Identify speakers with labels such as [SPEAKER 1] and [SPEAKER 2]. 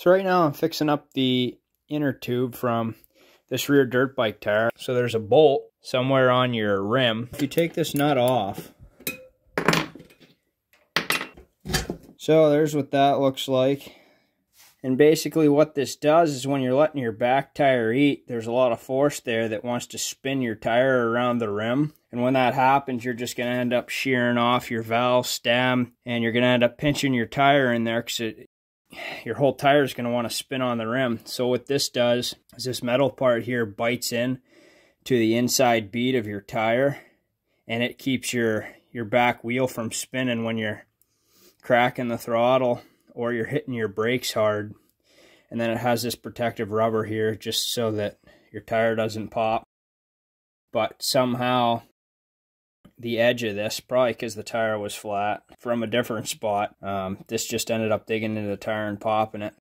[SPEAKER 1] So right now I'm fixing up the inner tube from this rear dirt bike tire. So there's a bolt somewhere on your rim. If you take this nut off, so there's what that looks like. And basically what this does is when you're letting your back tire eat, there's a lot of force there that wants to spin your tire around the rim. And when that happens, you're just going to end up shearing off your valve stem and you're going to end up pinching your tire in there because your whole tire is going to want to spin on the rim. So what this does is this metal part here bites in to the inside bead of your tire and it keeps your your back wheel from spinning when you're cracking the throttle or you're hitting your brakes hard. And then it has this protective rubber here just so that your tire doesn't pop. But somehow the edge of this, probably because the tire was flat from a different spot. Um, this just ended up digging into the tire and popping it.